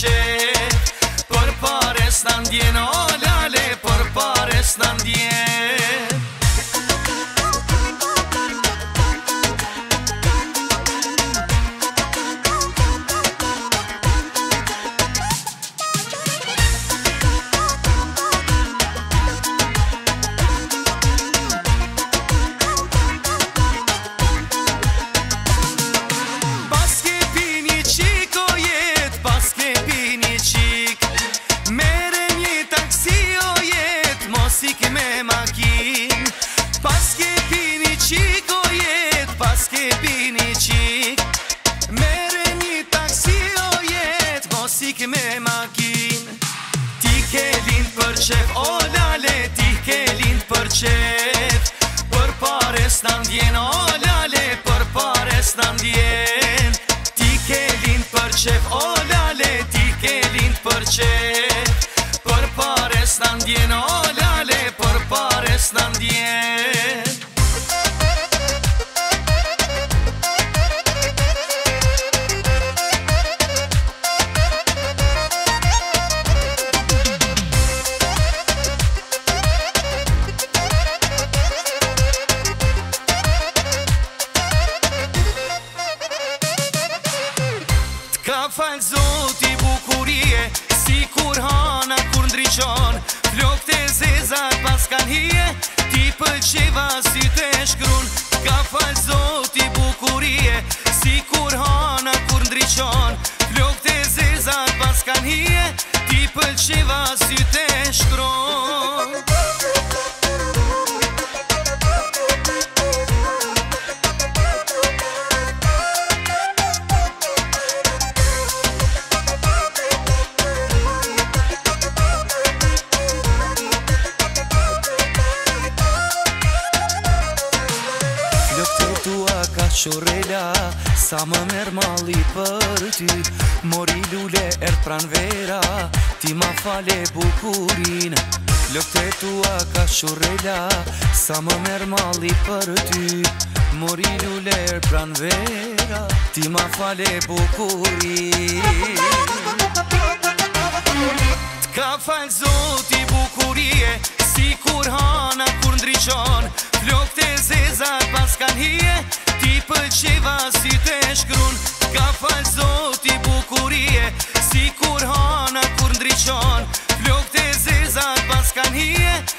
qef Por pare s'na ndjenon qikë me makin Pas ke pini qikë o jetë Pas ke pini qikë Mere një taksi o jetë Mos me makin Ti ke lindë për O lale ti ke lindë për qef Për pare së në ndjen O lale për pare së Ti ke lindë për O lale ti ke lindë për qef Për pare falë zoti bukurie Si kur hana kur ndryqon Flok të zezat pas kanë hije Ti pëlqeva si të shkrun Ka falë zoti bukurie Si kur hana kur ndryqon Flok të zezat pas kanë hije Ti pëlqeva si të shkrun Shurela, sa më mërë mali për ty Mori lule erë pran vera, ti ma fale bukurin Lëk të tua ka shurela, sa më mërë mali për ty Mori lule erë pran vera, ti ma fale bukurin Të ka falë zoti bukurie, si kur hana kur ndryqon Flok të zezat pas kanë hije, pëlqeva si të shkrun Ka falë zoti i bukurie Si kur hana kur ndriqon Flok të zezat pas kanë hije